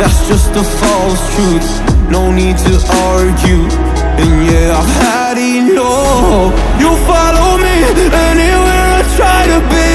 that's just a false truth. No need to argue, and yeah, I've had enough. You follow me anywhere I try to be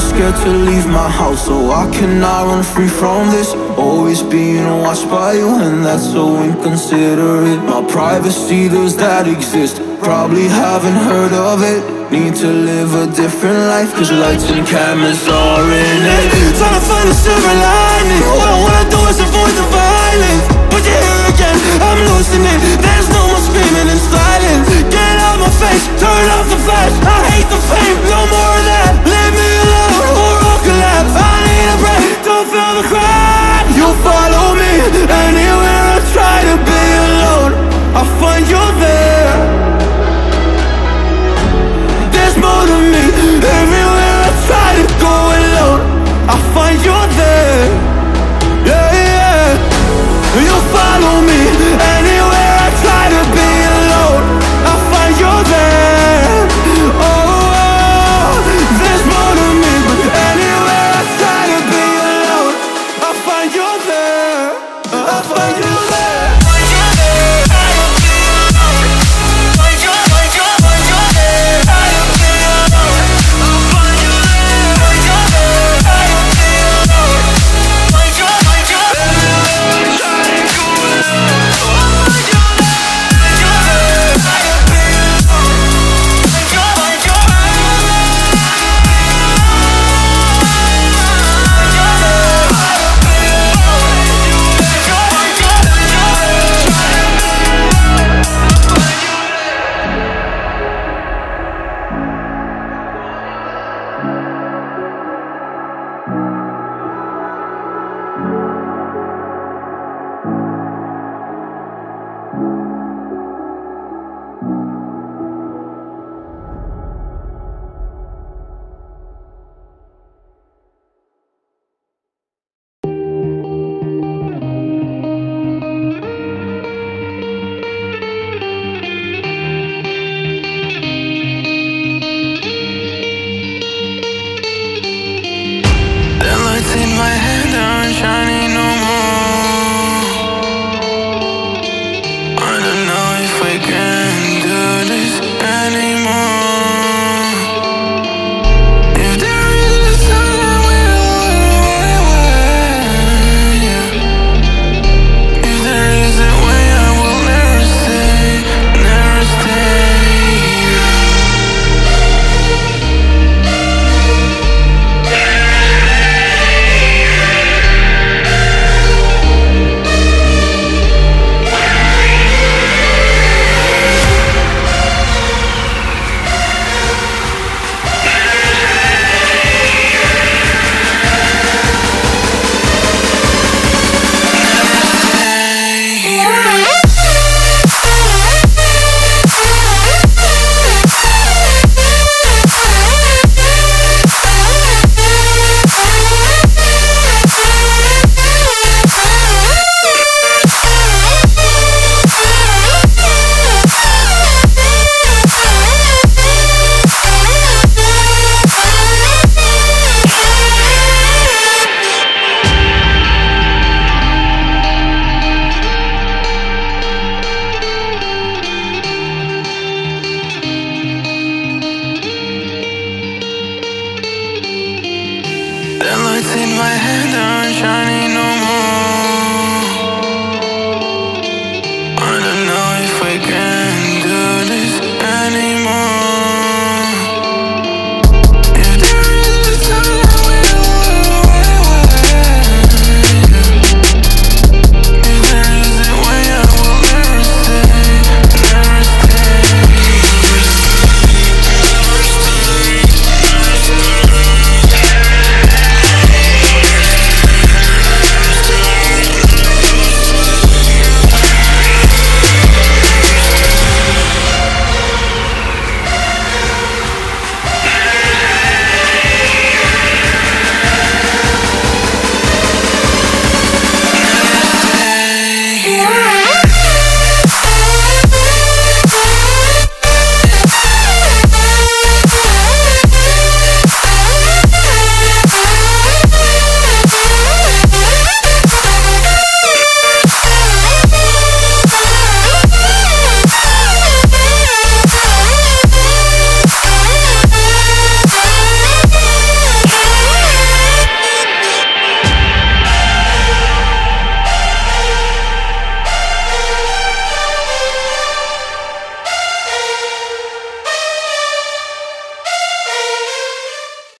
scared to leave my house So I cannot run free from this? Always being watched by you And that's so inconsiderate. My privacy, does that exist? Probably haven't heard of it. Need to live a different life Cause lights and cameras are in it in my head are shining